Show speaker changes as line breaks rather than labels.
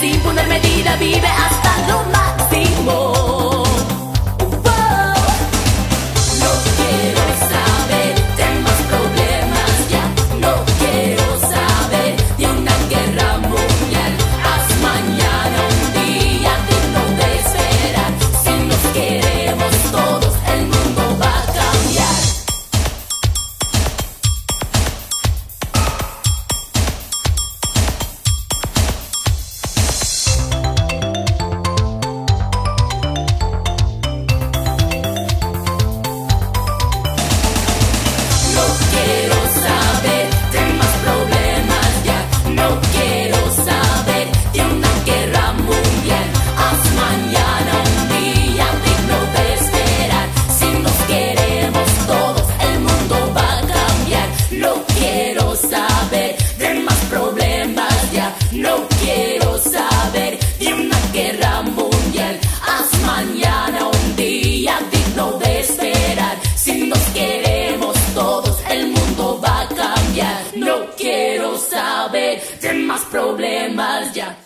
sin poner medida, vive hasta lo máximo. No quiero saber de una guerra mundial. Haz mañana un día digno de esperar. Si nos queremos todos, el mundo va a cambiar. No quiero saber de más problemas ya.